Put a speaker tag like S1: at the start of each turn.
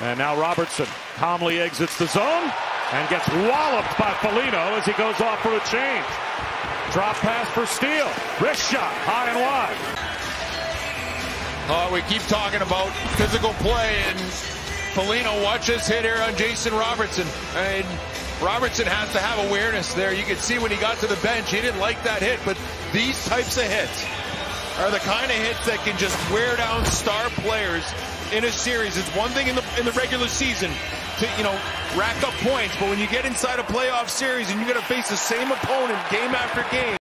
S1: And now Robertson calmly exits the zone and gets walloped by Foligno as he goes off for a change. Drop pass for Steel. Wrist shot, high and wide.
S2: Uh, we keep talking about physical play, and Foligno watches hit here on Jason Robertson. And Robertson has to have awareness there. You can see when he got to the bench, he didn't like that hit, but these types of hits are the kind of hits that can just wear down star players in a series. It's one thing in the in the regular season to you know rack up points, but when you get inside a playoff series and you're going to face the same opponent game after game.